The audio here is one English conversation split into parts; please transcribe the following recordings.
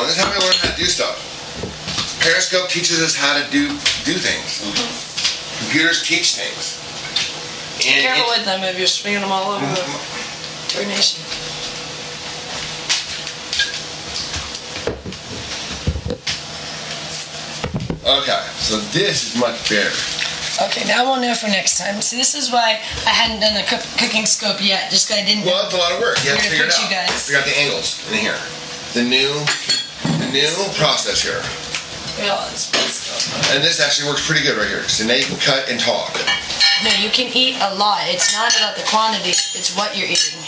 and this is how we learn how to do stuff. Periscope teaches us how to do do things. Mm-hmm. Computers teach things. And Careful it- with them if you're swinging them all over the mm-hmm. coordination. okay, so this is much better. Okay, now we'll know for next time. See, this is why I hadn't done a cook- cooking scope yet, just 'cause I didn't. Well, it's a lot of work. You have to figure it out. you guys- Figure out the angles in here. The new, new process here. Well, it's good stuff. And this actually works pretty good right here. So now you can cut and talk. No, you can eat a lot. It's not about the quantity, it's what you're eating.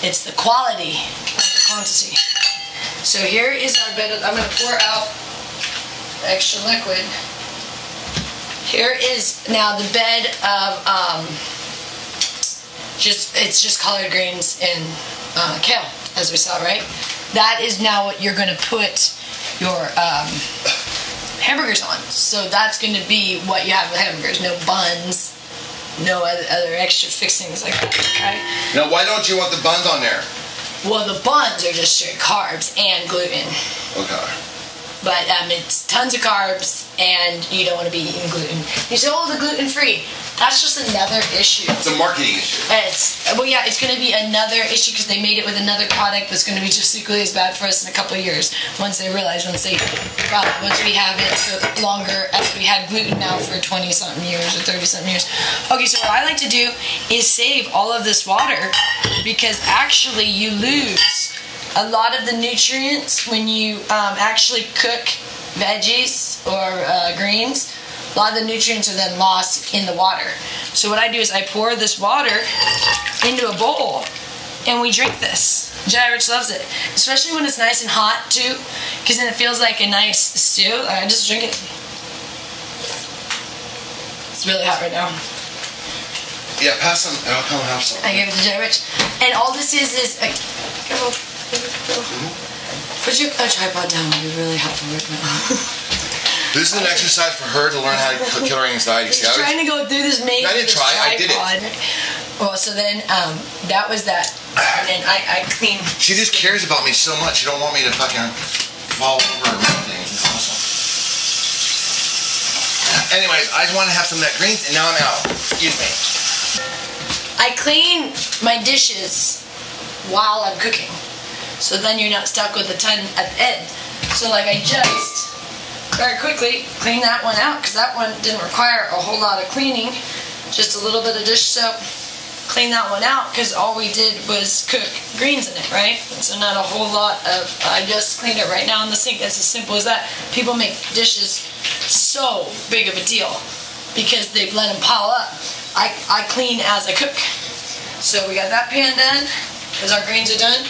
It's the quality, not the quantity. So here is our bed. Of, I'm going to pour out extra liquid. Here is now the bed of um, just it's just collard greens and uh, kale, as we saw, right? That is now what you're going to put your um, hamburgers on. So that's going to be what you have with hamburgers. No buns, no other, other extra fixings like that. Okay. Now, why don't you want the buns on there? Well, the buns are just straight carbs and gluten. Okay. But um, it's tons of carbs, and you don't want to be eating gluten. You say, "Oh, the gluten free." That's just another issue. It's a marketing issue. It's well, yeah, it's going to be another issue because they made it with another product that's going to be just equally as bad for us in a couple of years. Once they realize, once they, well, once we have it for longer, after we had gluten now for twenty something years or thirty something years. Okay, so what I like to do is save all of this water because actually you lose a lot of the nutrients when you um, actually cook veggies or uh, greens. A lot of the nutrients are then lost in the water. So what I do is I pour this water into a bowl, and we drink this. Jedi Rich loves it, especially when it's nice and hot too, because then it feels like a nice stew. I just drink it. It's really hot right now. Yeah, pass some. And I'll come have some. I gave it to Jay Rich. And all this is is like, careful, careful. Put your a tripod down. It'd be really helpful right now. This is an exercise for her to learn how to kill her anxiety. See, Just I was- trying to go through this maze. I didn't try, I did it. tripod. Well, so then um, that was that, and then I, I cleaned. she just cares about me so much. She don't want me to fucking fall over or anything. It's awesome. Anyways, I just wanted to have some of that greens, and now I'm out. Excuse me. I clean my dishes while I'm cooking, so then you're not stuck with a ton at the end. So like I just very quickly clean that one out because that one didn't require a whole lot of cleaning, just a little bit of dish soap. Clean that one out because all we did was cook greens in it, right? So not a whole lot of. I just cleaned it right now in the sink. That's as simple as that. People make dishes so big of a deal because they've let them pile up. I, I clean as I cook. So we got that pan done because our greens are done.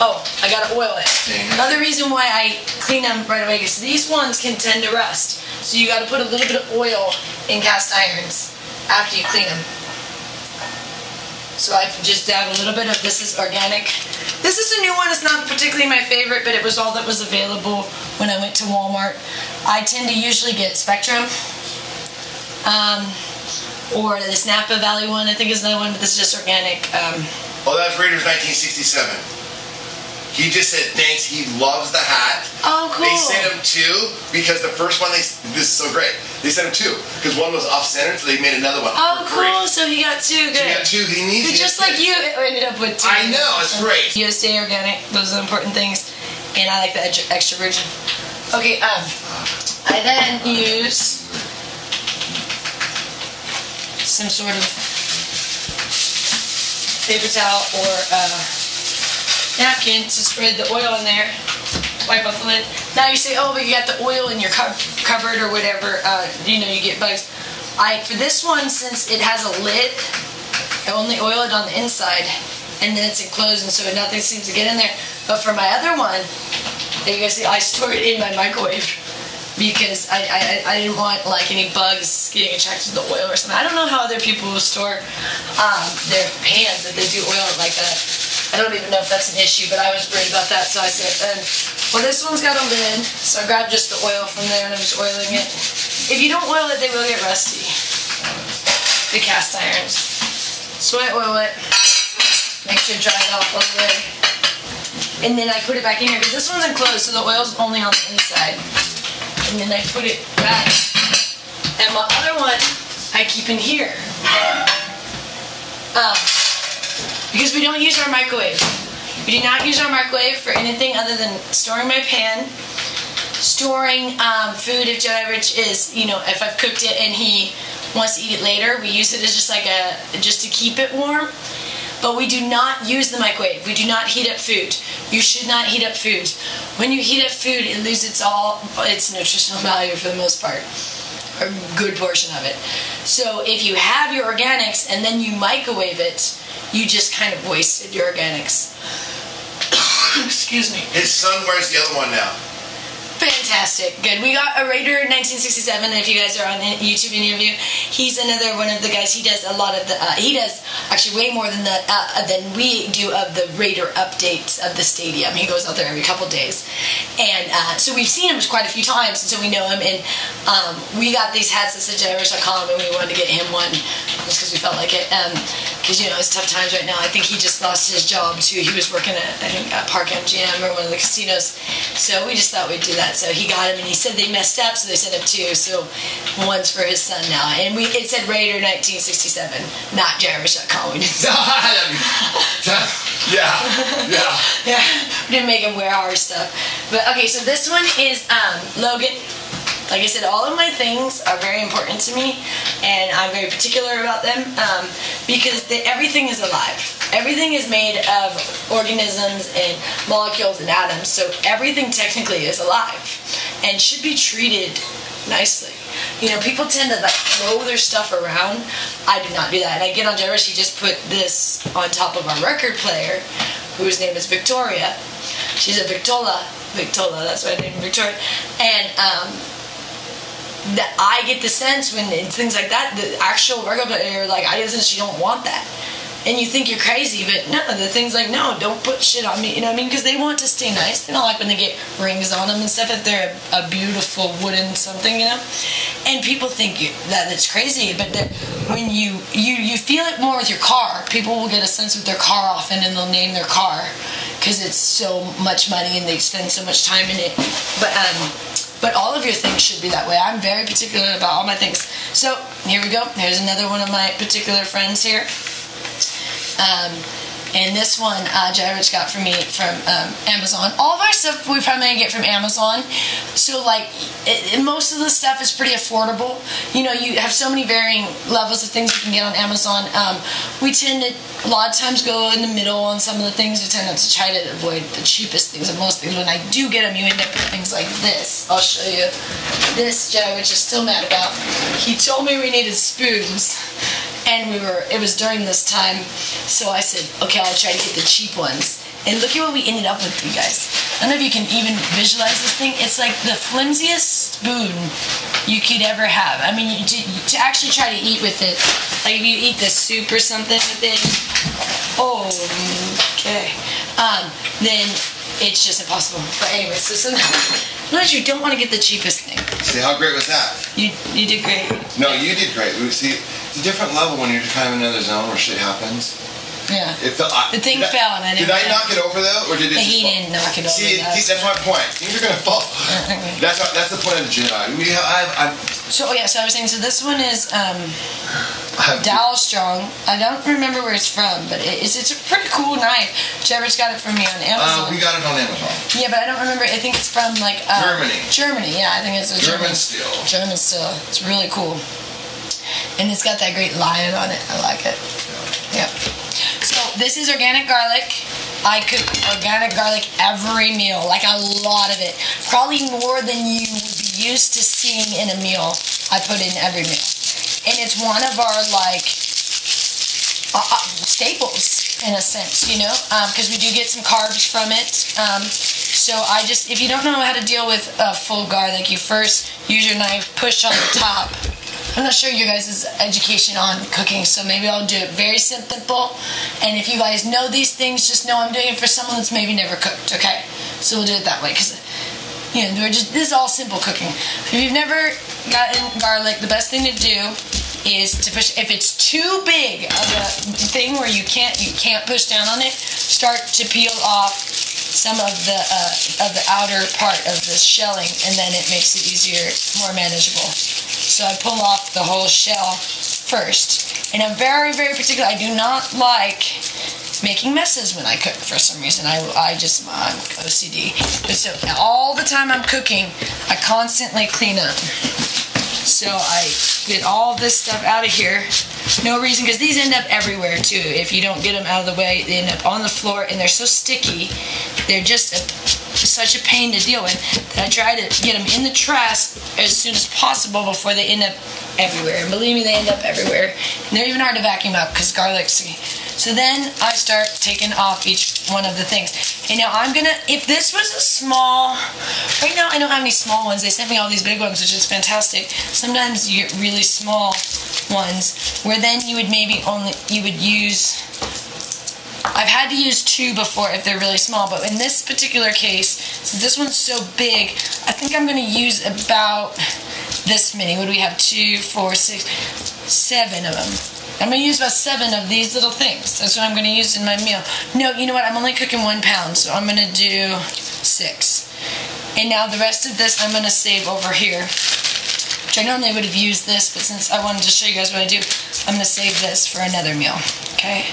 Oh, I gotta oil it. Dang. Another reason why I clean them right away is these ones can tend to rust. So you gotta put a little bit of oil in cast irons after you clean them. So I just dab a little bit of this is organic. This is a new one. It's not particularly my favorite, but it was all that was available when I went to Walmart. I tend to usually get Spectrum. Um, or the Napa Valley one, I think is another one, but this is just organic. Um, Oh, that's Raiders 1967. He just said thanks. He loves the hat. oh, cool. They sent him two because the first one they this is so great. They sent him two because one was off center, so they made another one. Oh, cool. So he got two. So Good. he got two. He needs But just like you ended up with two. I know, it's great. USDA organic, those are the important things. And I like the extra, extra virgin. Okay, um, I then use some sort of paper towel or uh, napkin to spread the oil in there. Wipe off the lid. Now you say, oh, but you got the oil in your cup cupboard or whatever. Uh, you know, you get bugs. I for this one, since it has a lid, I only oil it on the inside, and then it's enclosed, and so nothing seems to get in there. But for my other one, you guys see, I store it in my microwave because I, I, I didn't want like any bugs getting attracted to the oil or something. I don't know how other people store um, their pans if they do oil like that. I don't even know if that's an issue, but I was worried about that, so I said, um, well, this one's got a lid, so I grabbed just the oil from there and I'm just oiling it. If you don't oil it, they will get rusty. The cast irons. So I oil it. Make sure dry it dries off a little bit. and then I put it back in here because this one's enclosed, so the oil's only on the inside. And then I put it back, and my other one I keep in here. Um, because we don't use our microwave. We do not use our microwave for anything other than storing my pan, storing um, food if Joe Everett is, you know, if I've cooked it and he wants to eat it later, we use it as just like a, just to keep it warm. But we do not use the microwave. We do not heat up food. You should not heat up food. When you heat up food, it loses all its nutritional value for the most part a good portion of it. So if you have your organics and then you microwave it, you just kind of wasted your organics. Excuse me. His son wears the other one now. Fantastic. Good. We got a Raider 1967. If you guys are on YouTube interview, he's another one of the guys. He does a lot of the. Uh, he does actually way more than the uh, than we do of the Raider updates of the stadium. He goes out there every couple days, and uh, so we've seen him quite a few times, and so we know him. And um, we got these hats that said and we wanted to get him one just because we felt like it. Because um, you know it's tough times right now. I think he just lost his job too. He was working at I think at Park MGM or one of the casinos, so we just thought we'd do that that. So he got him, and he said they messed up, so they sent him two. So one's for his son now, and we it said Raider 1967, not JediRich.com. yeah, yeah, yeah. We didn't make him wear our stuff, but okay. So this one is um, Logan. Like I said, all of my things are very important to me, and I'm very particular about them um, because the, everything is alive. Everything is made of organisms and molecules and atoms, so everything technically is alive and should be treated nicely. You know, people tend to like throw their stuff around. I do not do that. And I get on Jerry, she just put this on top of our record player, whose name is Victoria. She's a Victrola. Victrola, that's why I named Victoria. And um, that I get the sense when things like that, the actual record player, like, I the sense you don't want that and you think you're crazy, but no, the thing's like, no, don't put shit on me. You know what I mean? Because they want to stay nice. They don't like when they get rings on them and stuff if they're a, a beautiful wooden something, you know. And people think you, that it's crazy, but when you you you feel it more with your car, people will get a sense with their car often, and they'll name their car because it's so much money and they spend so much time in it. But um, but all of your things should be that way. I'm very particular about all my things. So here we go. Here's another one of my particular friends here. Um, and this one, uh, Jedi Rich got for me from um, Amazon. All of our stuff we primarily get from Amazon. So, like, it, it, most of the stuff is pretty affordable. You know, you have so many varying levels of things you can get on Amazon. Um, we tend to, a lot of times, go in the middle on some of the things. We tend to try to avoid the cheapest things. And most things, when I do get them, you end up with things like this. I'll show you. This, Jedi Rich is still mad about. He told me we needed spoons and we were it was during this time so i said okay i'll try to get the cheap ones and look at what we ended up with you guys i don't know if you can even visualize this thing it's like the flimsiest spoon you could ever have i mean to, to actually try to eat with it like if you eat the soup or something with it oh okay um, then it's just impossible. But anyway, so sometimes you don't want to get the cheapest thing. See how great was that? You you did great. No, you did great. We see, it's a different level when you're kind of in another zone where shit happens. Yeah. It I, the thing fell and I didn't. Did I knock it over though, or did it? He didn't knock it over. See, that's, that's my point. Things are gonna fall. that's what, that's the point of the Jedi. We have. I, I, so oh yeah, so I was saying. So this one is um, Dalstrong. I don't remember where it's from, but it's it's a pretty cool knife. Trevor's got it from me on Amazon. Uh, we got it on Amazon. Yeah, but I don't remember. I think it's from like uh, Germany. Germany. Yeah, I think it's a German, German steel. German steel. It's really cool and it's got that great lion on it. I like it. Yeah. So this is organic garlic. I cook organic garlic every meal, like a lot of it. Probably more than you would be used to seeing in a meal. I put in every meal, and it's one of our like uh, uh, staples in a sense, you know, because um, we do get some carbs from it. Um, so I just, if you don't know how to deal with uh, full garlic, you first use your knife, push on the top I'm not sure you guys' education on cooking, so maybe I'll do it very simple. And if you guys know these things, just know I'm doing it for someone that's maybe never cooked, okay? So we'll do it that way, because, you know, just, this is all simple cooking. If you've never gotten garlic, the best thing to do is to push, if it's too big of a thing where you can't, you can't push down on it, start to peel off some of the uh, of the outer part of the shelling, and then it makes it easier, more manageable. So I pull off the whole shell first, and I'm very, very particular. I do not like making messes when I cook for some reason. I, I just, I'm OCD. So all the time I'm cooking, I constantly clean up. So I get all this stuff out of here. No reason, because these end up everywhere too. If you don't get them out of the way, they end up on the floor and they're so sticky. They're just a, such a pain to deal with that I try to get them in the trash as soon as possible before they end up everywhere. And believe me, they end up everywhere. And they're even hard to vacuum up because garlic's so then I start taking off each one of the things. And now I'm gonna, if this was a small, right now I don't have any small ones. They sent me all these big ones, which is fantastic. Sometimes you get really small ones where then you would maybe only, you would use, I've had to use two before if they're really small, but in this particular case, since this one's so big, I think I'm gonna use about this many. What do we have? Two, four, six, seven of them. I'm going to use about seven of these little things. That's what I'm going to use in my meal. No, you know what? I'm only cooking one pound, so I'm going to do six. And now the rest of this I'm going to save over here. Which I normally would have used this, but since I wanted to show you guys what I do, I'm going to save this for another meal. Okay?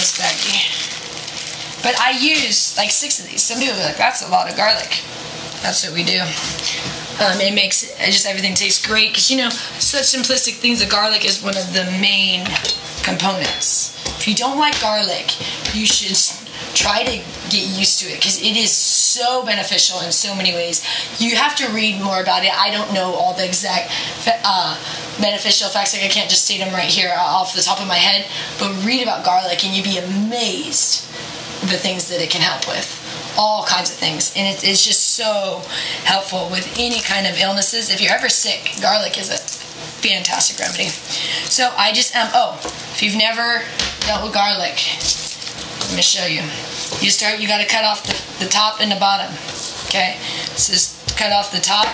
This baggie. But I use like six of these. Some people be like, that's a lot of garlic. That's what we do. Um, it makes just everything taste great because you know such simplistic things. The garlic is one of the main components. If you don't like garlic, you should try to get used to it because it is so beneficial in so many ways. You have to read more about it. I don't know all the exact uh, beneficial effects. Like I can't just state them right here off the top of my head. But read about garlic and you'd be amazed the things that it can help with all kinds of things. And it, it's just so helpful with any kind of illnesses. If you're ever sick, garlic is a fantastic remedy. So I just um oh, if you've never dealt with garlic, let me show you. You start you gotta cut off the, the top and the bottom. Okay? So just cut off the top.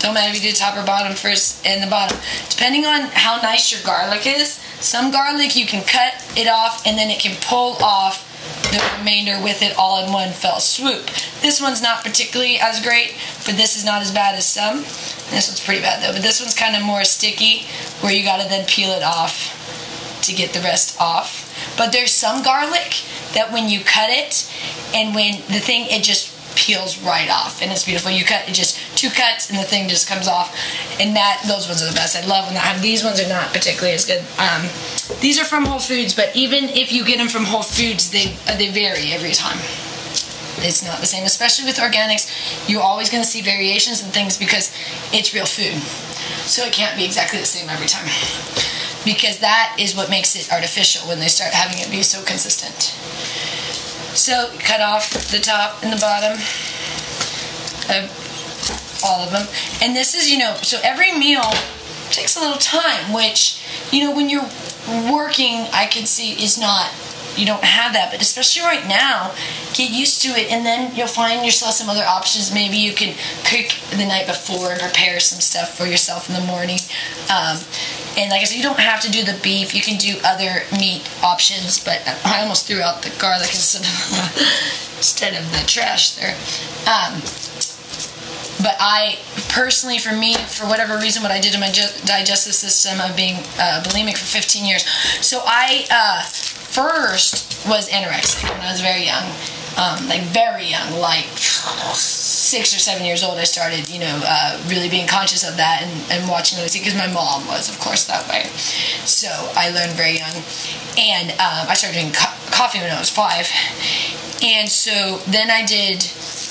Don't matter if you do top or bottom first and the bottom. Depending on how nice your garlic is, some garlic you can cut it off and then it can pull off the remainder with it all in one fell swoop. This one's not particularly as great, but this is not as bad as some. This one's pretty bad though, but this one's kind of more sticky where you gotta then peel it off to get the rest off. But there's some garlic that when you cut it and when the thing, it just peels right off and it's beautiful. You cut it just two cuts and the thing just comes off. And that those ones are the best. I love when have these ones are not particularly as good. Um, these are from Whole Foods, but even if you get them from Whole Foods, they uh, they vary every time. It's not the same, especially with organics. You're always going to see variations and things because it's real food. So it can't be exactly the same every time. Because that is what makes it artificial when they start having it be so consistent. So cut off the top and the bottom of all of them. And this is, you know, so every meal takes a little time, which, you know, when you're working, I can see is not you don't have that but especially right now get used to it and then you'll find yourself some other options maybe you can cook the night before and prepare some stuff for yourself in the morning um, and like I said, you don't have to do the beef. You can do other meat options, but I almost threw out the garlic instead of, instead of the trash there. Um, but I personally, for me, for whatever reason, what I did to my digestive system of being uh, bulimic for 15 years. So I uh, first was anorexic when I was very young, um, like very young, like six or seven years old, I started, you know, uh, really being conscious of that and, and watching I because my mom was, of course, that way. So I learned very young. And um, I started drinking co- coffee when I was five. And so then I did,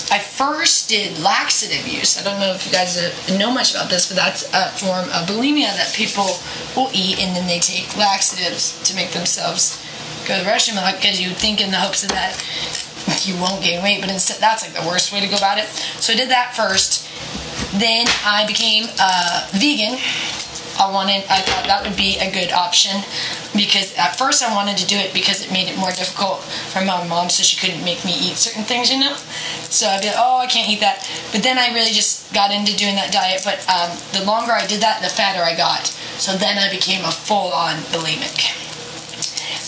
I first did laxative use. I don't know if you guys know much about this, but that's a form of bulimia that people will eat and then they take laxatives to make themselves go to the restroom because you think in the hopes of that you won't gain weight, but instead that's like the worst way to go about it. So I did that first. Then I became a vegan. I wanted, I thought that would be a good option because at first I wanted to do it because it made it more difficult for my mom, so she couldn't make me eat certain things, you know. So I'd be like, oh, I can't eat that. But then I really just got into doing that diet. But um, the longer I did that, the fatter I got. So then I became a full-on bulimic.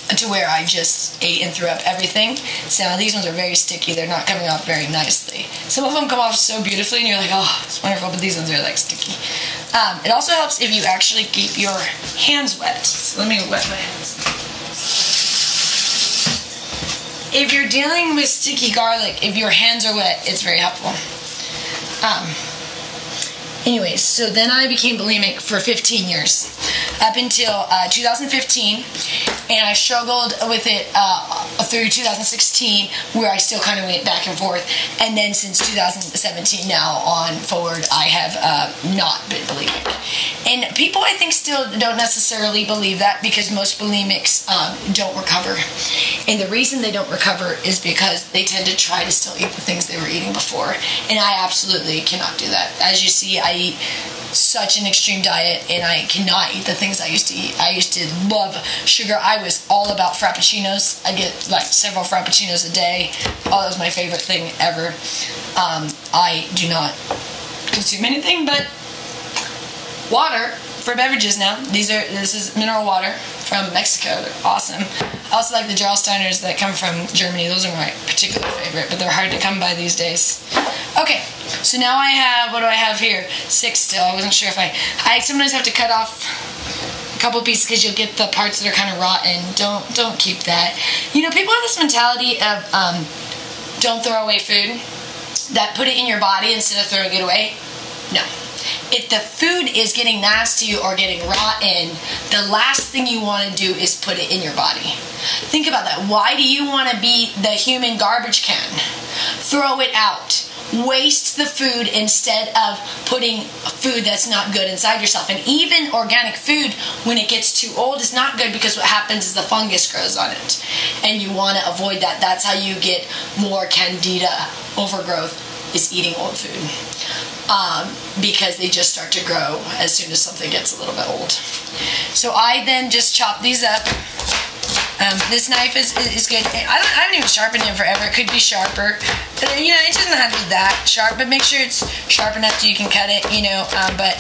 To where I just ate and threw up everything. So these ones are very sticky. They're not coming off very nicely. Some of them come off so beautifully, and you're like, oh, it's wonderful. But these ones are like sticky. Um, it also helps if you actually keep your hands wet. So let me wet my hands. If you're dealing with sticky garlic, if your hands are wet, it's very helpful. Um, anyways, so then I became bulimic for 15 years, up until uh, 2015, and I struggled with it uh, through 2016, where I still kind of went back and forth, and then since 2017 now on forward, I have uh, not been bulimic. And people, I think, still don't necessarily believe that because most bulimics um, don't recover, and the reason they don't recover is because they tend to try to still eat the things they were eating before, and I absolutely cannot do that. As you see, I eat such an extreme diet and I cannot eat the things I used to eat. I used to love sugar. I was all about frappuccinos. I get like several frappuccinos a day. Oh, that was my favorite thing ever. Um, I do not consume anything but water for beverages now. These are this is mineral water from Mexico. They're awesome. I also like the Gerolsteiners that come from Germany. Those are my particular favorite, but they're hard to come by these days. Okay, so now I have what do I have here? Six still. I wasn't sure if I I sometimes have to cut off a couple pieces because you'll get the parts that are kind of rotten. Don't don't keep that. You know, people have this mentality of um, don't throw away food. That put it in your body instead of throwing it away. No. If the food is getting nasty or getting rotten, the last thing you want to do is put it in your body. Think about that. Why do you want to be the human garbage can? Throw it out waste the food instead of putting food that's not good inside yourself. And even organic food, when it gets too old, is not good because what happens is the fungus grows on it. And you want to avoid that. That's how you get more candida overgrowth, is eating old food. Um, because they just start to grow as soon as something gets a little bit old. So I then just chop these up um, this knife is, is good. I, don't, I haven't even sharpened it forever. It could be sharper. But, you know, it doesn't have to be that sharp, but make sure it's sharp enough so you can cut it, you know. Um, but,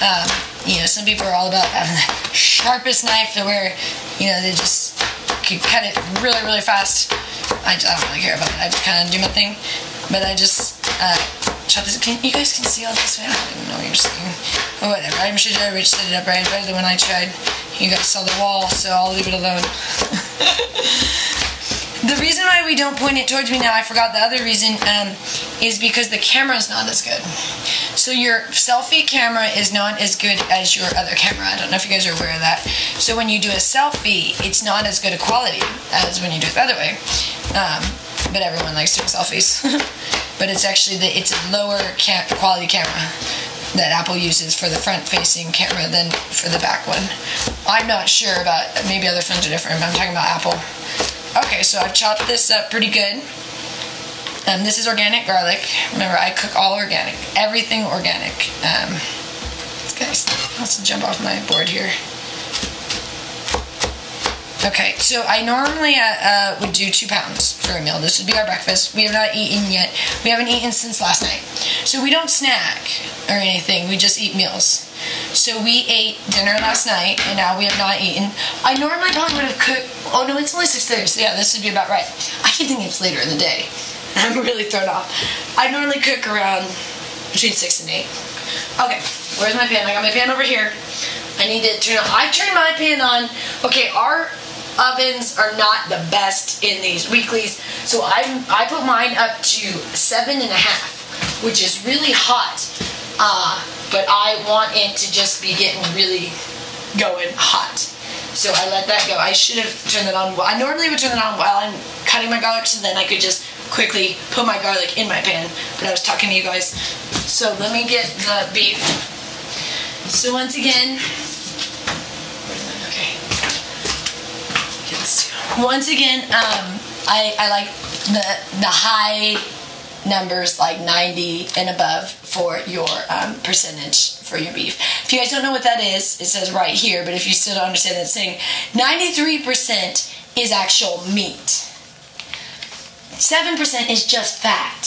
um, you know, some people are all about having the sharpest knife to where, you know, they just can cut it really, really fast. I, I don't really care about it. I just kind of do my thing. But I just uh, this. Can, you guys can see all this? Way? I don't even know what you're seeing. Oh, whatever. I'm sure I set it up right better than when I tried. You guys saw the wall, so I'll leave it alone. the reason why we don't point it towards me now, I forgot the other reason, um, is because the camera is not as good. So your selfie camera is not as good as your other camera. I don't know if you guys are aware of that. So when you do a selfie, it's not as good a quality as when you do it the other way. Um, but everyone likes doing selfies. but it's actually the it's a lower quality camera that Apple uses for the front facing camera than for the back one. I'm not sure about, maybe other phones are different, but I'm talking about Apple. Okay, so I've chopped this up pretty good. Um, this is organic garlic. Remember, I cook all organic, everything organic. Um, guys, let's jump off my board here. Okay, so I normally uh, uh, would do two pounds for a meal. This would be our breakfast. We have not eaten yet. We haven't eaten since last night. So we don't snack or anything. We just eat meals. So we ate dinner last night, and now we have not eaten. I normally probably would have cooked. Oh no, it's only six thirty. So yeah, this would be about right. I keep thinking it's later in the day. I'm really thrown off. I normally cook around between six and eight. Okay, where's my pan? I got my pan over here. I need to turn on. I turned my pan on. Okay, our ovens are not the best in these weeklies, so I I put mine up to seven and a half, which is really hot. Uh, but I want it to just be getting really going hot. So I let that go. I should have turned that on. I normally would turn it on while I'm cutting my garlic, so then I could just quickly put my garlic in my pan. But I was talking to you guys. So let me get the beef. So once again, once again, um, I, I like the the high numbers like 90 and above for your um, percentage for your beef. If you guys don't know what that is, it says right here, but if you still don't understand that, it's saying 93% is actual meat. 7% is just fat.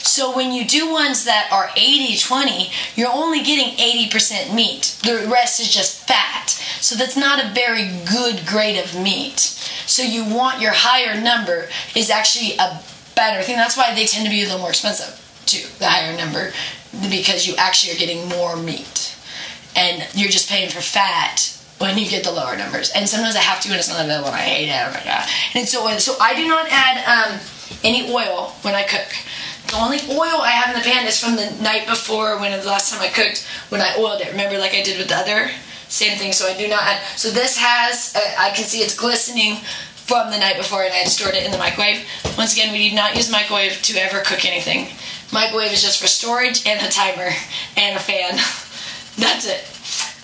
So when you do ones that are 80 20, you're only getting 80% meat. The rest is just fat. So that's not a very good grade of meat. So you want your higher number is actually a better thing. That's why they tend to be a little more expensive too, the higher number, because you actually are getting more meat. And you're just paying for fat when you get the lower numbers. And sometimes I have to and it's not available and I hate it. Oh my god. And so so I do not add um, any oil when I cook. The only oil I have in the pan is from the night before when the last time I cooked when I oiled it. Remember like I did with the other? Same thing. So I do not add. So this has, uh, I can see it's glistening from the night before and I had stored it in the microwave. Once again, we do not use microwave to ever cook anything. Microwave is just for storage and a timer and a fan. That's it.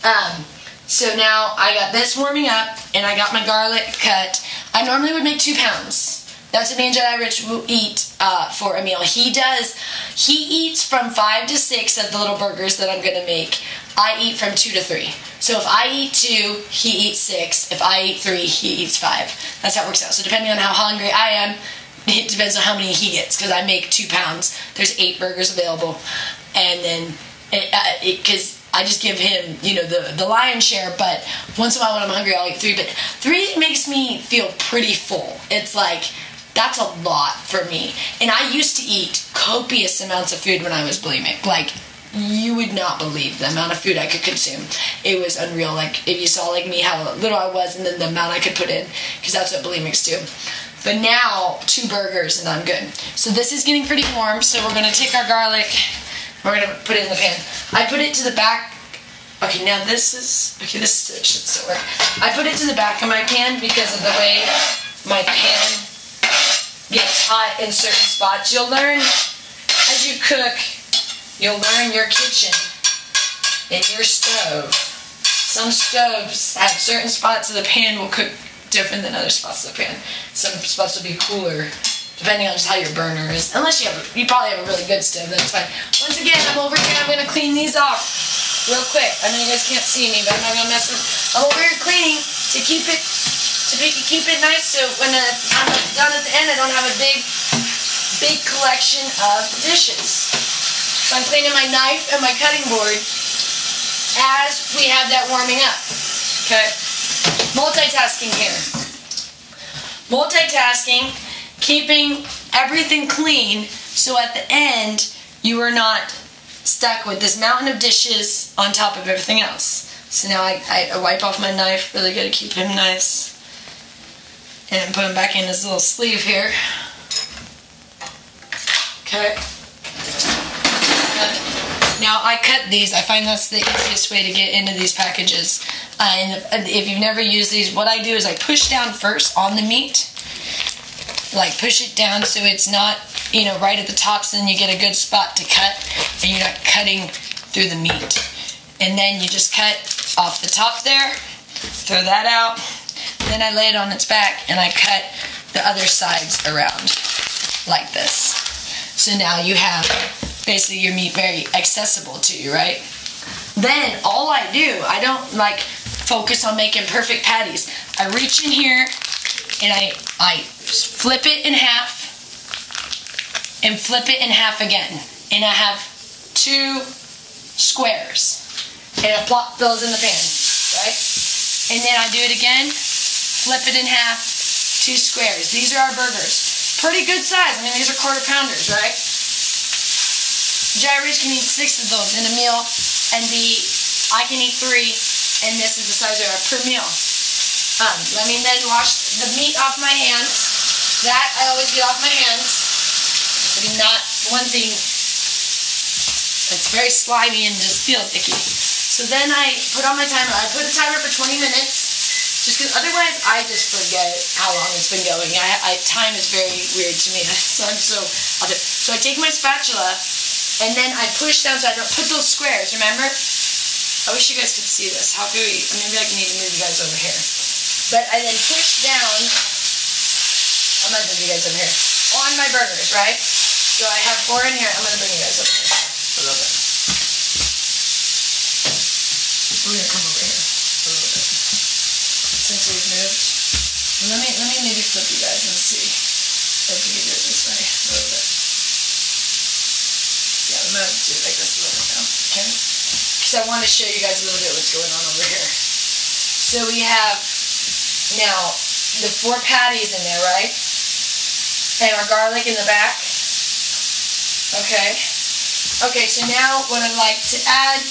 Um, so now I got this warming up and I got my garlic cut. I normally would make two pounds. That's what me and Jedi Rich will eat uh, for a meal. He does, he eats from five to six of the little burgers that I'm gonna make. I eat from two to three. So if I eat two, he eats six. If I eat three, he eats five. That's how it works out. So depending on how hungry I am, it depends on how many he gets because I make two pounds. There's eight burgers available, and then because uh, I just give him, you know, the the lion's share. But once in a while when I'm hungry, I'll eat three. But three makes me feel pretty full. It's like that's a lot for me. And I used to eat copious amounts of food when I was bulimic. Like you would not believe the amount of food I could consume. It was unreal. Like if you saw like me how little I was and then the amount I could put in because that's what bulimics do. But now, two burgers and I'm good. So this is getting pretty warm, so we're gonna take our garlic, we're gonna put it in the pan. I put it to the back. Okay, now this is, okay, this should still work. I put it to the back of my pan because of the way my pan gets hot in certain spots. You'll learn as you cook, you'll learn your kitchen and your stove. Some stoves have certain spots of the pan will cook different than other spots of the pan. Some spots will be cooler, depending on just how your burner is. Unless you have, you probably have a really good stove, then it's fine. Once again, I'm over here. I'm gonna clean these off real quick. I know you guys can't see me, but I'm not gonna mess with. I'm over here cleaning to keep it to be, keep it nice. So when uh, I'm done at the end, I don't have a big big collection of dishes. So I'm cleaning my knife and my cutting board as we have that warming up. Okay. Multitasking here. Multitasking, keeping everything clean so at the end you are not stuck with this mountain of dishes on top of everything else. So now I, I wipe off my knife really good to keep him nice. And put him back in his little sleeve here. Okay. Now I cut these. I find that's the easiest way to get into these packages. Uh, and if you've never used these, what I do is I push down first on the meat. Like push it down so it's not, you know, right at the top so then you get a good spot to cut and you're not cutting through the meat. And then you just cut off the top there, throw that out. Then I lay it on its back and I cut the other sides around like this. So now you have basically your meat very accessible to you, right? Then all I do, I don't like focus on making perfect patties. I reach in here and I I flip it in half and flip it in half again. And I have two squares. And I plop those in the pan, right? And then I do it again, flip it in half, two squares. These are our burgers. Pretty good size. I mean, these are quarter pounders, right? Jairus can eat six of those in a meal, and the I can eat three, and this is the size of our per meal. Um, let me then wash the meat off my hands. That I always get off my hands. I mean, not one thing. It's very slimy and just feels icky. So then I put on my timer. I put a timer for 20 minutes, just because otherwise I just forget how long it's been going. I, I time is very weird to me, so I'm so. So I take my spatula and then I push down so I don't put those squares, remember? I wish you guys could see this. How could we, maybe I can need to move you guys over here. But I then push down, I'm gonna move you guys over here, on my burgers, right? So I have four in here, I'm gonna bring you guys over here a little bit. We're gonna come over here a little bit. Since we've moved. Let me, let me maybe flip you guys and see if we can do it this way a little bit. Yeah, I'm gonna do it like this a little bit now, okay? Because I want to show you guys a little bit what's going on over here. So we have now the four patties in there, right? And our garlic in the back. Okay. Okay, so now what I'd like to add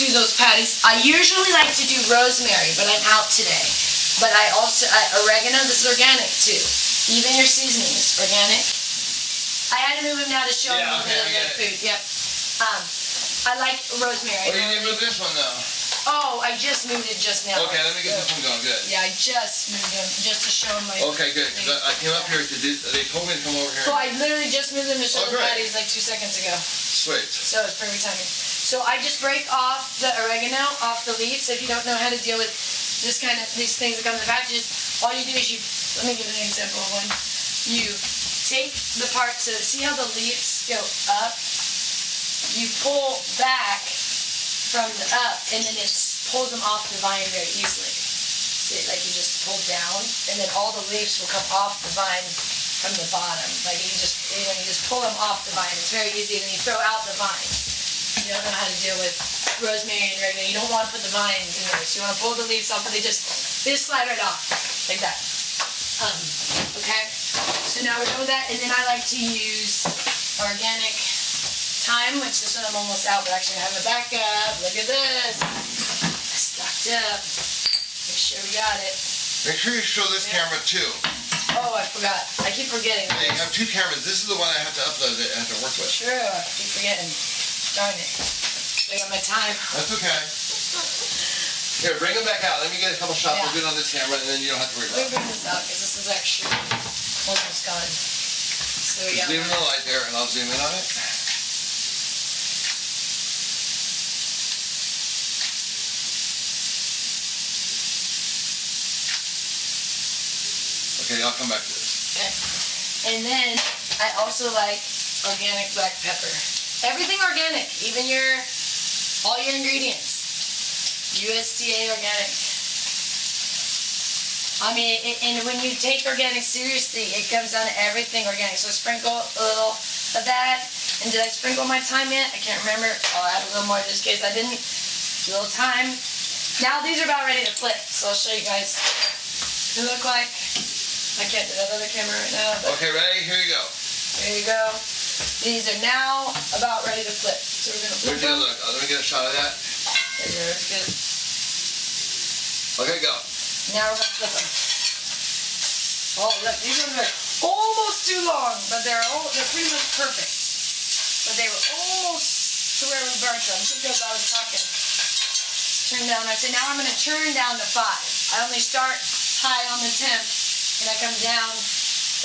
to those patties, I usually like to do rosemary, but I'm out today. But I also, uh, oregano, this is organic too. Even your seasoning is organic. I had to move him now to show Yeah, him I the, get the food. Yep. Um, I like rosemary. Oh, you didn't move this one though. Oh, I just moved it just now. Okay, let me get this one going. Good. Yeah, I just moved him just to show him my. Okay, good. I I came up here to do. They told me to come over here. So I literally just moved him to show Oh, the patties like two seconds ago. Sweet. So it's perfect timing. So I just break off the oregano off the leaves. If you don't know how to deal with this kind of these things that come in the packages, all you do is you. Let me give you an example of one. You take the part. So see how the leaves go up. You pull back from the up, and then it pulls them off the vine very easily. See, like you just pull down, and then all the leaves will come off the vine from the bottom. Like you just, you know, you just pull them off the vine. It's very easy, and then you throw out the vine. You don't know how to deal with rosemary and oregano. You don't want to put the vines in there. So you want to pull the leaves off, but they just, they just slide right off, like that. Um, okay? So now we're done with that, and then I like to use organic thyme, which this one I'm almost out, but actually I have a backup. Look at this. I stocked up. Make sure we got it. Make sure you show this camera too. Oh, I forgot. I keep forgetting. Yeah, you have two cameras. This is the one I have to upload that I have to work with. Sure, I keep forgetting. Darn it. I got my time. That's okay. Here, bring them back out. Let me get a couple shots. Yeah. It on this camera, and then you don't have to worry Let me about it. bring this out because this is actually almost gone. So we Just leave the light there, and I'll zoom in on it. Okay, I'll come back to this. Okay. And then I also like organic black pepper. Everything organic, even your all your ingredients. USDA organic. I mean, a- and when you take organic seriously, it comes down to everything organic. So sprinkle a little of that. And did I sprinkle my thyme yet? I can't remember. I'll add a little more just in case I didn't. A little thyme. Now these are about ready to flip, so I'll show you guys. They look like. I can't do that other camera right now. Okay, ready? Here you go. there you go. These are now about ready to flip. So we're gonna Let me flip get a look. Let me get a shot of that. There, good. Okay, go. Now we're gonna flip them. Oh, look, these ones are almost too long, but they're all, they're pretty much perfect. But they were almost to where we burnt them because I was talking. Turn down. I said now I'm gonna turn down to five. I only start high on the temp, and I come down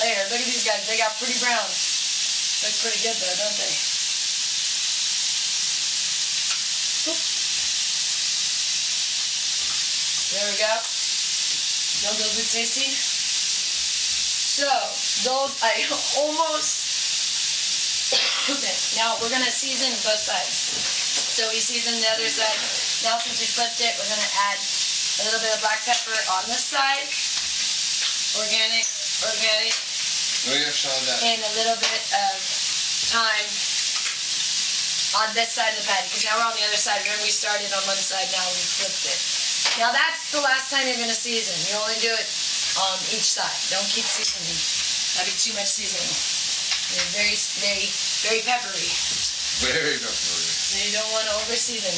later. Look at these guys. They got pretty brown. Look pretty good though, don't they? There we go. Don't those look tasty? So, those I almost Okay, now we're gonna season both sides. So we seasoned the other side. Now since we flipped it, we're gonna add a little bit of black pepper on this side. Organic, organic, Get a shot of that. and a little bit of time on this side of the patty. Because now we're on the other side. Remember we started on one side, now we flipped it. Now that's the last time you're gonna season. You only do it on each side. Don't keep seasoning. That'd be too much seasoning. They're very, very, very peppery. Very peppery. So you don't want to over season.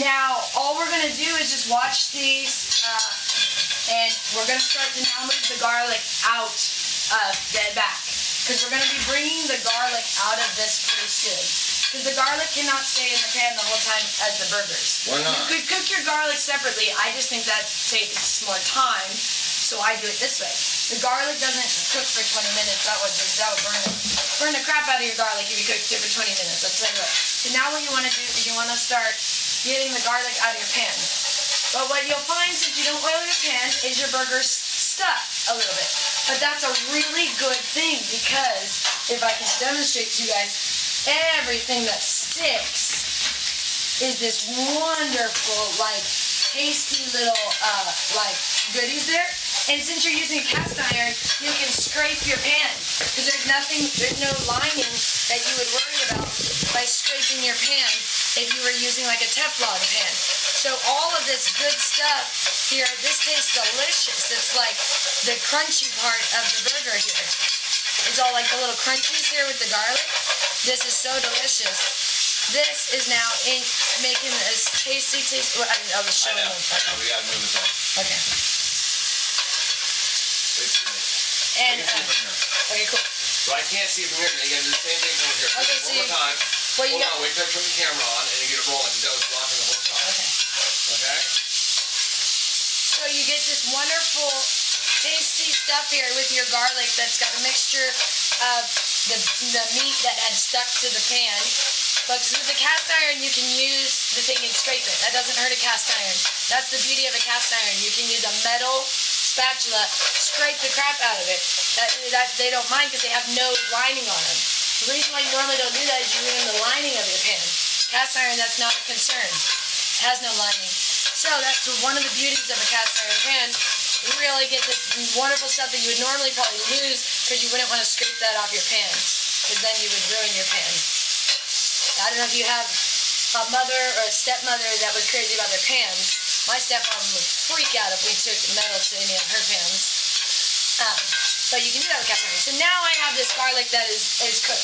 Now, all we're gonna do is just watch these, uh, and we're gonna start to now move the garlic out the back. Because we're gonna be bringing the garlic out of this pretty soon. Because the garlic cannot stay in the pan the whole time as the burgers. Why not? You could cook your garlic separately. I just think that takes more time, so I do it this way. The garlic doesn't cook for 20 minutes. That would that would burn it, burn the crap out of your garlic if you cooked it for 20 minutes. Let's tell you what. So now what you want to do is you want to start getting the garlic out of your pan. But what you'll find since you don't oil your pan is your burgers stuck a little bit. But that's a really good thing because if I can demonstrate to you guys, everything that sticks is this wonderful, like, tasty little, uh, like, goodies there. And since you're using cast iron, you can scrape your pan because there's nothing, there's no lining that you would worry about by scraping your pan if you were using like a Teflon pan. So all of this good stuff here, this tastes delicious. It's like the crunchy part of the burger here. It's all like the little crunchies here with the garlic. This is so delicious. This is now in making this tasty, tasty. Well, I, I was showing I know. them. I know. We gotta move this on. Okay. And I can see uh, okay, cool. But I can't see it from here. You gotta do the same thing over here. Okay, One so more you- time. Well, you Hold got. on. Wait till I turn the camera on and you get it rolling. That was blocking the whole time. Okay. Okay? So you get this wonderful, tasty stuff here with your garlic that's got a mixture of the, the meat that had stuck to the pan. But with the cast iron, you can use the thing and scrape it. That doesn't hurt a cast iron. That's the beauty of a cast iron. You can use a metal spatula, scrape the crap out of it. That, that they don't mind because they have no lining on them. The reason why you normally don't do that is you ruin the lining of your pan. Cast iron, that's not a concern. It has no lining. So that's one of the beauties of a cast iron pan. You really get this wonderful stuff that you would normally probably lose because you wouldn't want to scrape that off your pan because then you would ruin your pan. I don't know if you have a mother or a stepmother that was crazy about their pans. My stepmom would freak out if we took metal to any of her pans. Um, but you can do that with cast iron. So now I have this garlic that is, is cooked.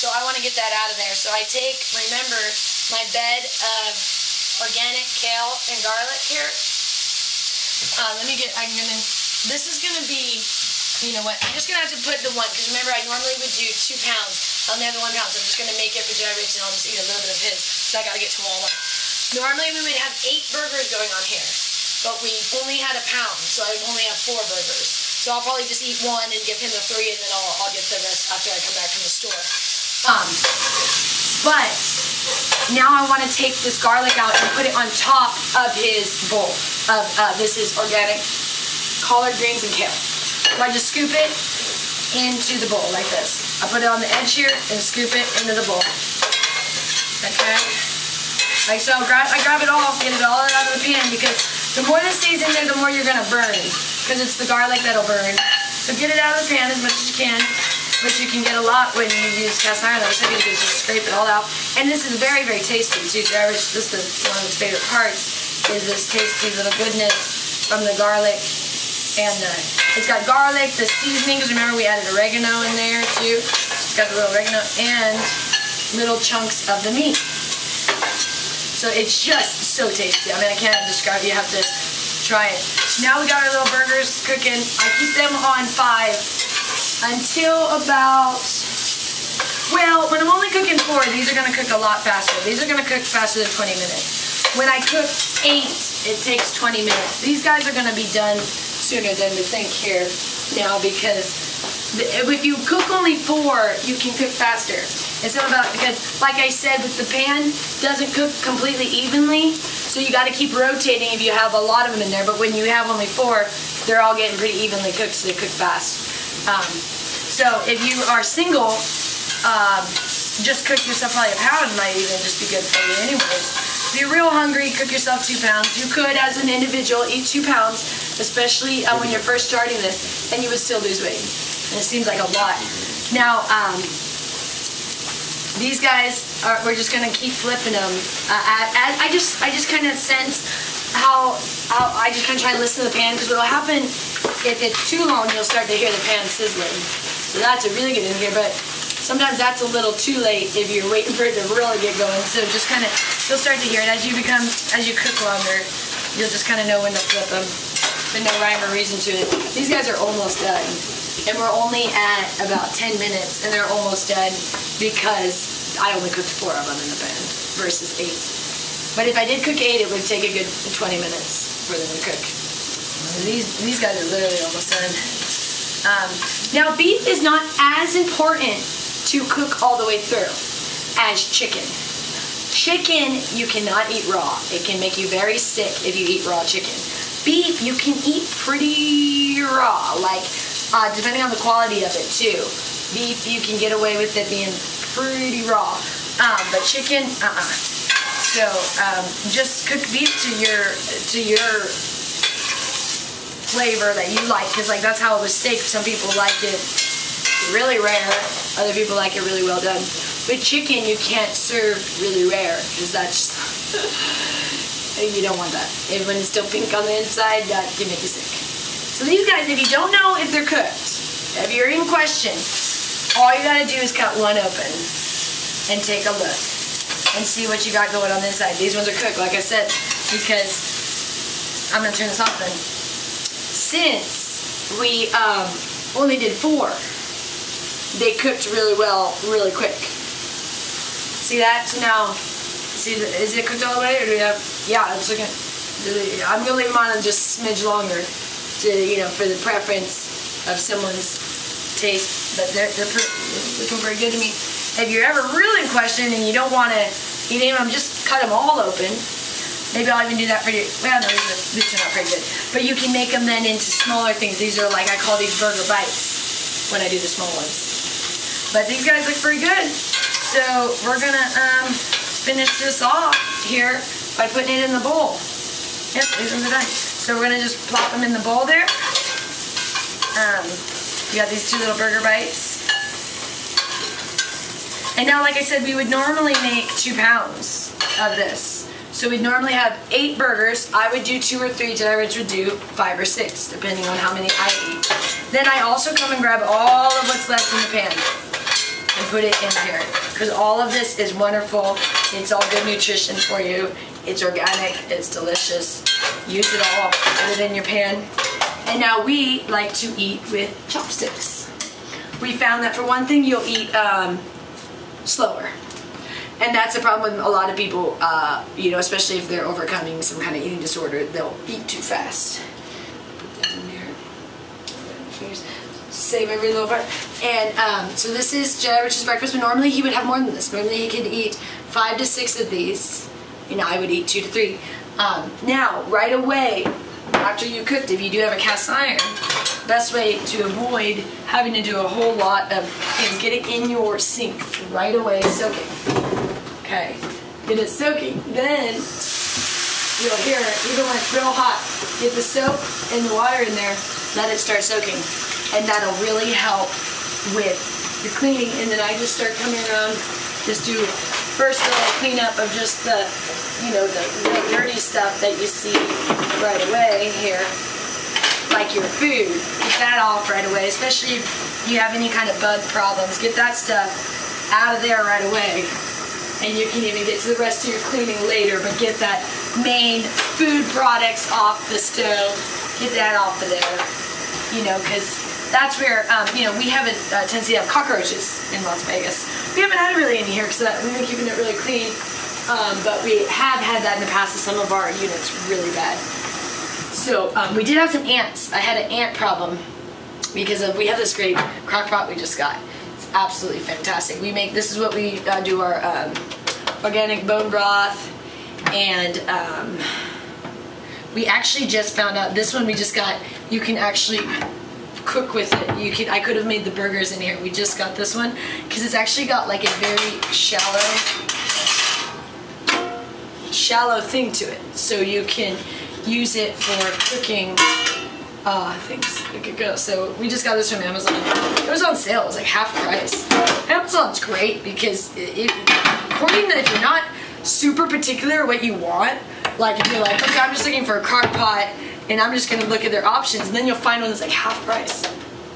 So I want to get that out of there. So I take, remember, my bed of organic kale and garlic here. Uh, let me get, I'm gonna, this is gonna be, you know what, I'm just gonna have to put the one, because remember I normally would do two pounds. I'll never one pound, so I'm just gonna make it for Rich and I'll just eat a little bit of his, so I gotta get to Walmart. Normally we would have eight burgers going on here, but we only had a pound, so I only have four burgers. So I'll probably just eat one and give him the three, and then I'll, I'll get the rest after I come back from the store. Um, but now I want to take this garlic out and put it on top of his bowl of uh, this is organic collard greens and kale. So I just scoop it into the bowl like this. I put it on the edge here and scoop it into the bowl. Okay. Like so, grab, I grab it all, get it all out of the pan because the more that stays in there, the more you're gonna burn because it's the garlic that'll burn. So get it out of the pan as much as you can, but you can get a lot when you use cast iron. I said, you just scrape it all out. And this is very, very tasty too. Jared, this is one of his favorite parts is this tasty little goodness from the garlic. And uh, it's got garlic, the seasonings. Remember, we added oregano in there too. It's got the little oregano and little chunks of the meat. So it's just so tasty. I mean, I can't describe it. You have to try it. Now we got our little burgers cooking. I keep them on five until about, well, when I'm only cooking four, these are gonna cook a lot faster. These are gonna cook faster than 20 minutes. When I cook eight, it takes 20 minutes. These guys are gonna be done sooner than we think here now because if you cook only four, you can cook faster. It's not about because, like I said, with the pan doesn't cook completely evenly, so you got to keep rotating if you have a lot of them in there. But when you have only four, they're all getting pretty evenly cooked, so they cook fast. Um, so if you are single, um, just cook yourself probably a pound might even just be good for you anyways. If you're real hungry, cook yourself two pounds. You could, as an individual, eat two pounds, especially uh, when you're first starting this, and you would still lose weight. And it seems like a lot. Now, um, these guys are, we're just gonna keep flipping them. Uh, I, I, just, I just kind of sense how, how I just kind of try to listen to the pan because what'll happen if it's too long, you'll start to hear the pan sizzling. So that's a really good in here, but sometimes that's a little too late if you're waiting for it to really get going. So just kind of, you'll start to hear it as you become, as you cook longer. You'll just kind of know when to flip them. There's no rhyme or reason to it. These guys are almost done. And we're only at about 10 minutes and they're almost done because I only cooked four of them in the pan versus eight. But if I did cook eight, it would take a good 20 minutes for them to cook. So these, these guys are literally almost done. Um, now, beef is not as important to cook all the way through as chicken. Chicken, you cannot eat raw. It can make you very sick if you eat raw chicken. Beef, you can eat pretty raw, like uh, depending on the quality of it too. Beef, you can get away with it being pretty raw, um, but chicken, uh-uh. So um, just cook beef to your to your flavor that you like, because like that's how it was steak. Some people like it really rare, other people like it really well done. with chicken, you can't serve really rare because that's you don't want that. And when it's still pink on the inside, that can make you sick. So these guys, if you don't know if they're cooked, if you're in question, all you gotta do is cut one open and take a look and see what you got going on the inside. These ones are cooked, like I said, because I'm gonna turn this off then. Since we um, only did four, they cooked really well, really quick. See that? So now, see, is it cooked all the way, or do we have? Yeah, it's looking. I'm gonna leave them on just a smidge longer, to you know, for the preference of someone's taste. But they're they're, pretty, looking pretty good to me. If you're ever really in question and you don't want to eat them, just cut them all open. Maybe I'll even do that for you. Well, no, these, turn out pretty good. But you can make them then into smaller things. These are like, I call these burger bites when I do the small ones. But these guys look pretty good. So we're gonna um, finish this off here by putting it in the bowl. Yep, these ones are done. So we're gonna just plop them in the bowl there. Um, you got these two little burger bites. And now, like I said, we would normally make two pounds of this. So we'd normally have eight burgers. I would do two or three. Rich would do five or six, depending on how many I eat. Then I also come and grab all of what's left in the pan and put it in here. Because all of this is wonderful. It's all good nutrition for you. It's organic. It's delicious. Use it all. Put it in your pan. And now we like to eat with chopsticks. We found that for one thing, you'll eat um, slower. And that's a problem with a lot of people, uh, you know, especially if they're overcoming some kind of eating disorder, they'll eat too fast. Put that in there. Save every little part. And um, so this is Jedi Rich's breakfast, but normally he would have more than this. Normally he could eat five to six of these. You know, I would eat two to three. Um, now, right away, after you cooked, if you do have a cast iron, best way to avoid having to do a whole lot of things, get it in your sink right away, soaking. Okay, get it soaking. Then you'll hear it, even when it's real hot, get the soap and the water in there, let it start soaking. And that'll really help with the cleaning. And then I just start coming around, just do first little cleanup of just the, you know, the, the dirty stuff that you see right away here like your food. Get that off right away, especially if you have any kind of bug problems. Get that stuff out of there right away. And you can even get to the rest of your cleaning later, but get that main food products off the stove. Get that off of there. You know, because that's where, um, you know, we have a, a tendency to have cockroaches in Las Vegas. We haven't had really any here because we've been keeping it really clean. Um, but we have had that in the past with some of our units really bad. So um, we did have some ants. I had an ant problem because of, we have this great crock pot we just got. Absolutely fantastic. We make, this is what we uh, do our um, organic bone broth and um, we actually just found out, this one we just got, you can actually cook with it. You can. I could have made the burgers in here. We just got this one because it's actually got like a very shallow, shallow thing to it. So you can use it for cooking uh, things. It could go. So we just got this from Amazon. It was on sale. It was like half price. Amazon's great because it, according to if you're not super particular what you want, like if you're like, okay, I'm just looking for a crock pot and I'm just gonna look at their options, and then you'll find one that's like half price.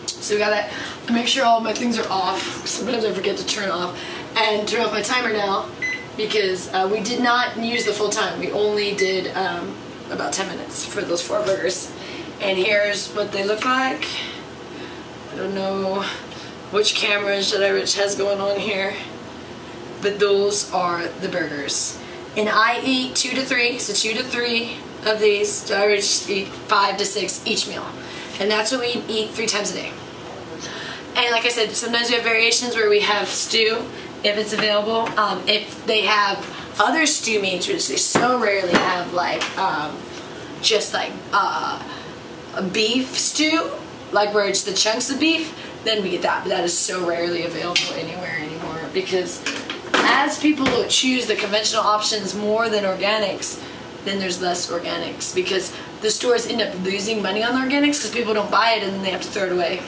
So we gotta make sure all my things are off. Sometimes I forget to turn off and turn off my timer now because uh, we did not use the full time. We only did um, about 10 minutes for those four burgers. And here's what they look like. I don't know which cameras Jedi Rich has going on here, but those are the burgers. And I eat two to three, so two to three of these. Jedi Rich eat five to six each meal. And that's what we eat three times a day. And like I said, sometimes we have variations where we have stew if it's available. Um, if they have other stew meats, which they so rarely have, like um, just like uh, a beef stew, like where it's the chunks of beef, then we get that. But that is so rarely available anywhere anymore because as people choose the conventional options more than organics, then there's less organics because the stores end up losing money on the organics because people don't buy it and then they have to throw it away.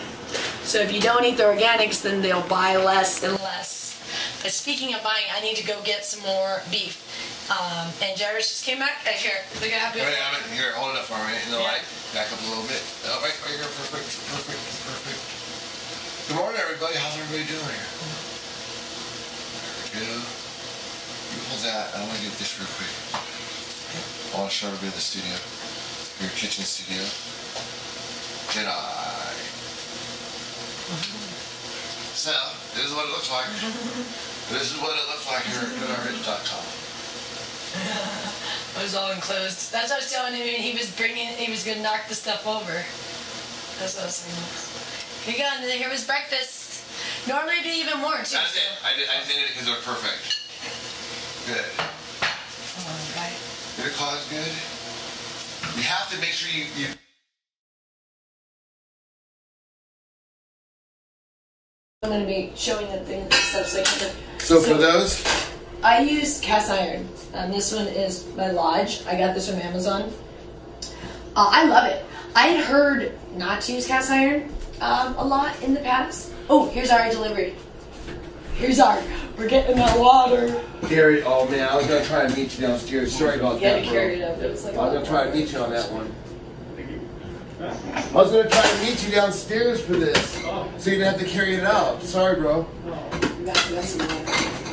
So if you don't eat the organics, then they'll buy less and less But speaking of buying, I need to go get some more beef. Um, and Jairus just came back. Uh, here, look at how Right, beautiful. I'm in- here, hold it up for me. In the Yeah. light, back up a little bit. Oh, right, right here, perfect, perfect, perfect. Good morning, everybody. How's everybody doing here? There we go. You hold that. I want to get this real quick. I want to show everybody the studio. Your kitchen studio. Jedi. So, this is what it looks like. this is what it looks like here at JediRich.com. It was all enclosed. That's what I was telling him. He was bringing. He was gonna knock the stuff over. That's what I was saying. Here you go. And here was breakfast. Normally it'd be even more too. That's it. I did, I did it because they're perfect. Good. All right. Your cause good. You have to make sure you, you I'm gonna be showing them things and stuff so I can. So for those, I use cast iron. Um, this one is my Lodge. I got this from Amazon. Uh, I love it. I had heard not to use cast iron um, a lot in the past. Oh, here's our delivery. Here's our. We're getting that water. Gary, oh man, I was gonna try to meet you downstairs. Sorry about You that, to bro. carry it up. It was like. I was gonna try to meet you on that one. I was gonna try to meet you downstairs for this, so you didn't have to carry it out. Sorry, bro. We got, we got some water.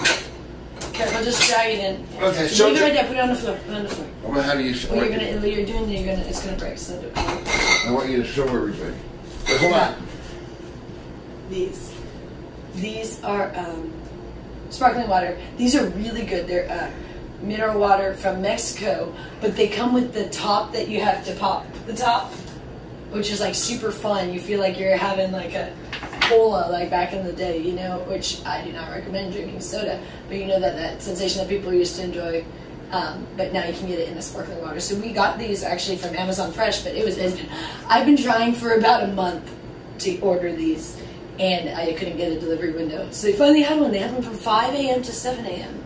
Okay, we'll just drag it in. Okay, show Leave it right there. Put it on the floor. Put it on the floor. I'm gonna have you. What you're gonna, what you're doing, you're gonna, it's gonna break. So do it. I want you to show everybody. Hold on. These, these are um, sparkling water. These are really good. They're uh, mineral water from Mexico, but they come with the top that you have to pop the top, which is like super fun. You feel like you're having like a cola like back in the day, you know. Which I do not recommend drinking soda, but you know that that sensation that people used to enjoy. Um, but now you can get it in the sparkling water. So we got these actually from Amazon Fresh, but it was been, I've been trying for about a month to order these, and I couldn't get a delivery window. So they finally had one. They had one from 5 a.m. to 7 a.m.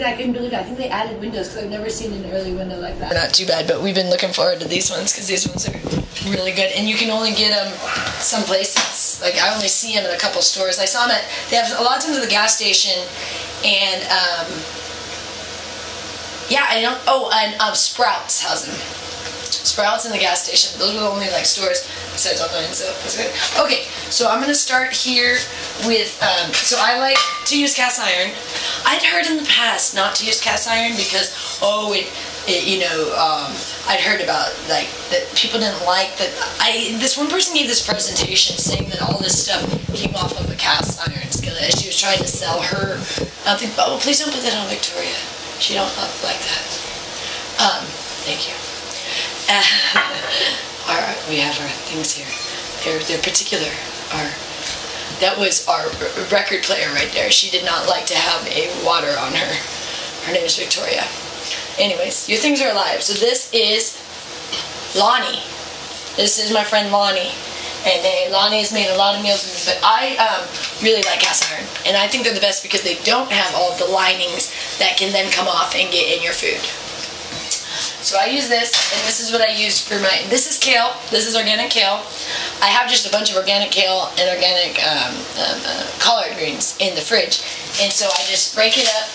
I couldn't believe it. I think they added windows because I've never seen an early window like that. Not too bad, but we've been looking forward to these ones because these ones are really good. And you can only get them some places. Like I only see him in a couple stores. I saw him at they have a lot of times at the gas station, and um, yeah, I don't. Oh, and um, Sprouts has them. Sprouts in the gas station. Those were the only like stores besides online. So that's good. Okay, so I'm gonna start here with. Um, so I like to use cast iron. I'd heard in the past not to use cast iron because oh it. It, you know, um, I'd heard about like that people didn't like that. I this one person gave this presentation saying that all this stuff came off of a cast iron skillet. She was trying to sell her. I think, oh, please don't put that on Victrola. She don't look like that. Um, thank you. our, we have our things here. They're they're particular. Our that was our record player right there. She did not like to have a water on her. Her name is Victrola. Anyways, your things are alive. So this is Lonnie. This is my friend Lonnie. And uh, Lonnie has made a lot of meals with me, but I um, really like cast iron. And I think they're the best because they don't have all the linings that can then come off and get in your food. So I use this, and this is what I use for my. This is kale. This is organic kale. I have just a bunch of organic kale and organic um, um, uh, collard greens in the fridge, and so I just break it up.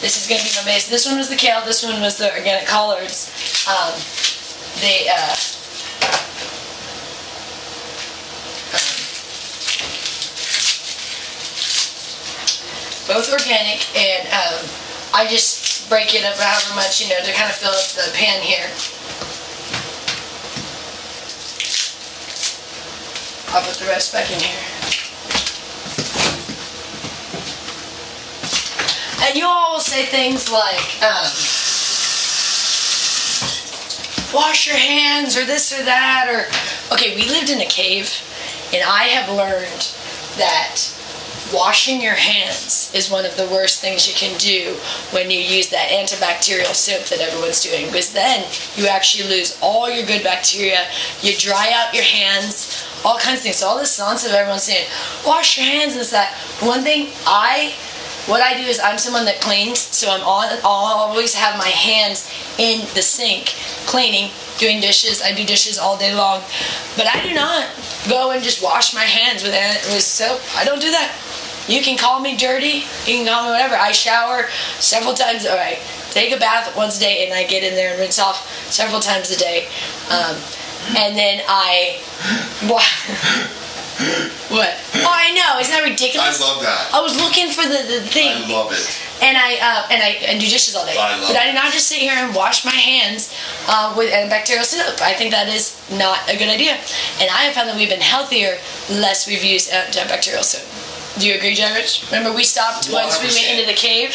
This is going to be my base. This one was the kale. This one was the organic collards. Um, they. Uh, both organic, and um, I just break it up however much, you know, to kind of fill up the pan here. I'll put the rest back in here. And you all will say things like, um, wash your hands or this or that, or, okay, we lived in a cave, and I have learned that washing your hands is one of the worst things you can do when you use that antibacterial soap that everyone's doing because then you actually lose all your good bacteria you dry out your hands all kinds of things. So all this nonsense of everyone saying wash your hands and that one thing i what i do is i'm someone that cleans so i'm on i'll always have my hands in the sink cleaning doing dishes i do dishes all day long but i do not go and just wash my hands with, with soap i don't do that You can call me dirty. You can call me whatever. I shower several times. All right, take a bath once a day, and I get in there and rinse off several times a day. Um, and then I. What? Oh, I know. Isn't that ridiculous? I love that. I was looking for the, the thing. I love it. and I uh, and I and do dishes all day. I love but I did not just sit here and wash my hands uh, with antibacterial soap. I think that is not a good idea. And I have found that we've been healthier less we've used antibacterial soap. Do you agree, Jared? Remember we stopped once we went into the cave.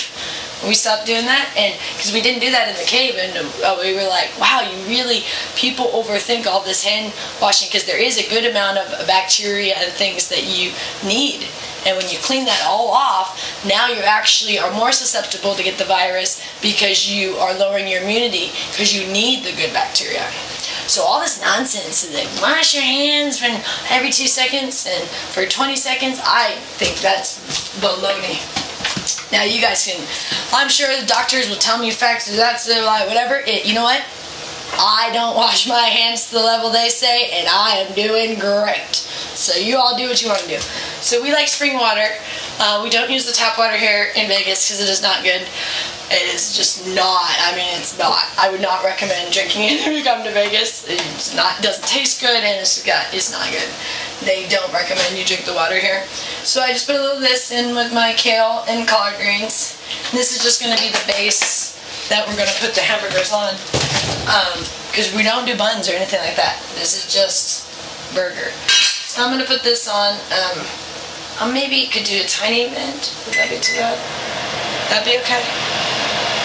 We stopped doing that, and because we didn't do that in the cave, and uh, we were like, "Wow, you really people overthink all this hand washing because there is a good amount of bacteria and things that you need." And when you clean that all off, now you actually are more susceptible to get the virus because you are lowering your immunity because you need the good bacteria. So all this nonsense and then wash your hands every two seconds and for 20 seconds, I think that's baloney. Now you guys can, I'm sure the doctors will tell me facts, that's the like whatever. It, you know what? I don't wash my hands to the level they say, and I am doing great. So you all do what you want to do. So we like spring water. Uh, we don't use the tap water here in Vegas because it is not good. It is just not. I mean, it's not. I would not recommend drinking it if you come to Vegas. It's not. Doesn't taste good, and it's got. It's not good. They don't recommend you drink the water here. So I just put a little this in with my kale and collard greens. This is just going to be the base that we're going to put the hamburgers on because we don't do buns or anything like that. This is just burger. So I'm gonna put this on. Um, I maybe could do a tiny bit. Would that be too bad? That be okay?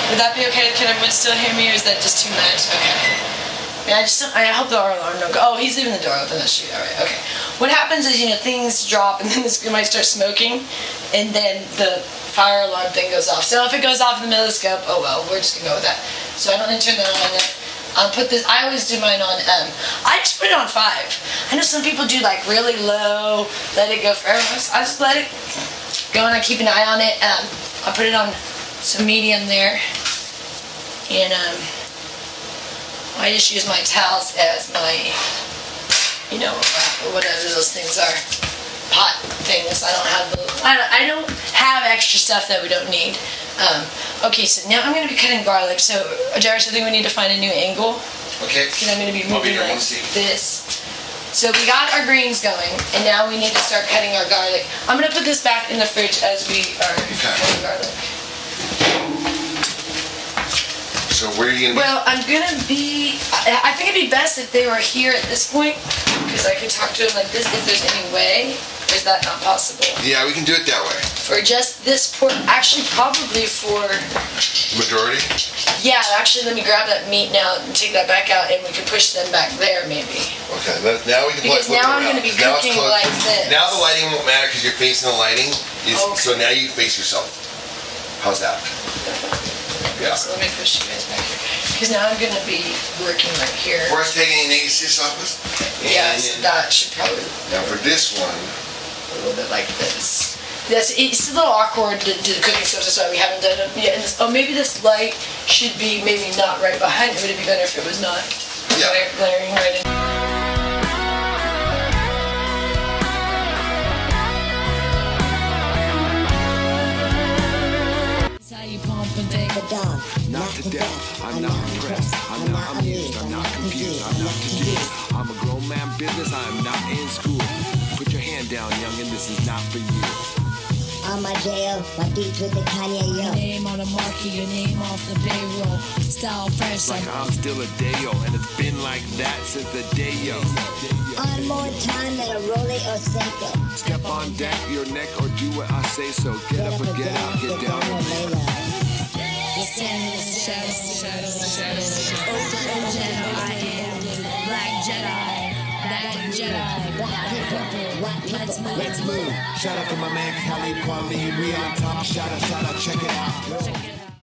Would that be okay? Can everyone still hear me, or is that just too much? Okay. I just I hope the alarm don't go. Oh, he's leaving the door open. That should be all right. Okay. What happens is you know things drop and then this might start smoking, and then the fire alarm thing goes off. So if it goes off in the middle of the scope, oh well, we're just gonna go with that. So I don't need to turn that on. I'll put this. I always do mine on. Um, I just put it on five. I know some people do like really low, let it go forever. I just, let it go and I keep an eye on it. Um, I put it on some medium there, and um, I just use my towels as my, you know, whatever those things are, pot things. I don't have the. I don't, I don't have extra stuff that we don't need. Um, okay, so now I'm going to be cutting garlic. So, Jairus, I think we need to find a new angle. Okay. Because I'm going to be moving here like one second. this. So we got our greens going, and now we need to start cutting our garlic. I'm going to put this back in the fridge as we are cutting garlic. So where are you gonna be? Well, I'm going to be. I, I think it'd be best if they were here at this point, because I could talk to them like this if there's any way. Or is that not possible? yeah, we can do it that way. For just this port, actually, probably for. Majority. Yeah, actually, let me grab that meat now and take that back out, and we can push them back there maybe. Okay. Let, now we can Because now I'm gonna be now it's cooking close- like this. Now the lighting won't matter because you're facing the lighting. Is, So Okay. now you face yourself. How's that? Yeah. So let me push you guys back here. Because now I'm going to be working right here. Us taking any negative off us. Yeah, And so that should probably Now for this one, a little bit like this. That's it's a little awkward to do the cooking stuff. That's why we haven't done it yet. And this, oh, maybe this light should be maybe not right behind it. Would it be better if it was not Yeah. glaring right in? Not I'm not impressed. I'm not amused, I'm not confused, I'm not confused. I'm a grown man business, I'm not in school. Put your hand down, youngin', this is not for you. I'm my jail, my beats with the Kanye your yo. name on the market, your name off the payroll. Style fresh, Like like I'm still a dayo, and it's been like that since the day yo. On more time than a Rolly or Seiko. Step on deck, your neck, or do what I say so. Get up or get out, get down and lay low. Shadows, shadows. Oh, Jedi, Black Jedi, Jedi. Black people, Let's move. Let's. Shout out to my man Talib Kweli, we on top. Shout out, shout out, check it out. Check it